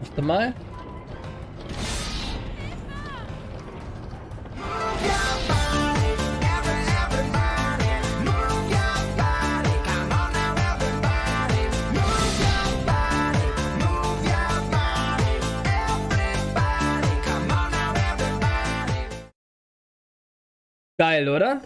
Warte mal. Geil, oder?